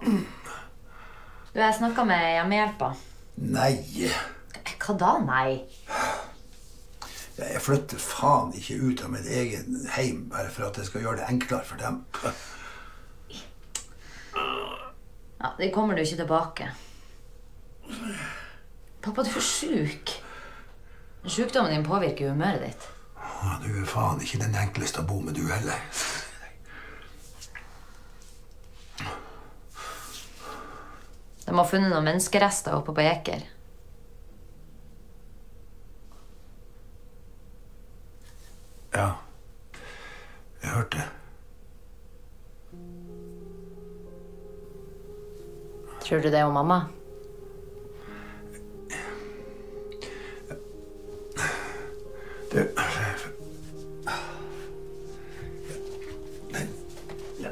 Du, jeg snakka med hjemmehjelpa. Nei, Hva da, nei? jeg flytter faen ikke ut av mitt egen heim bare for at jeg skal gjøre det enklere for dem. Ja, Det kommer du ikke tilbake. Pappa, du er sjuk. Sjukdommen din påvirker humøret ditt. Ja, Du er faen ikke den enkleste å bo med, du heller. De har funnet noen menneskerester oppe på Eker. Ja, jeg hørte det. Tror du det er om mamma? Du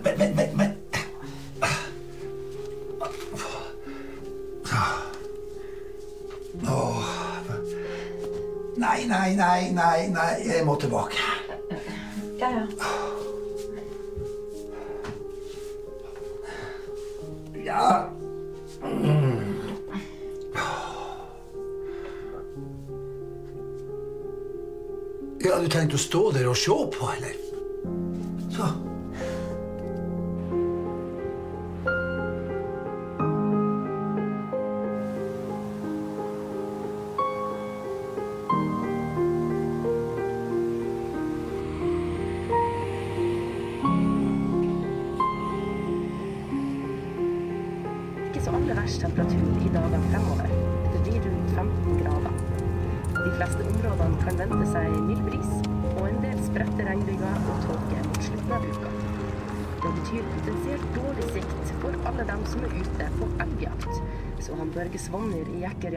Men, men, men, Åh. Nei, nei, nei, nei, nei. Jeg må tilbake. Ja, ja. Ja. Ja, du tenkte å stå der og se på, eller? Ikke så aller verst temperatur i dagene fremover. etter rundt 15 grader. De fleste områdene kan vente seg mild bris og en del spredte regnbyger og tåke mot slutten av uka. Det betyr potensielt dårlig sikt for alle dem som er ute på elgjakt, så han Børge Svanner i jekkerjakta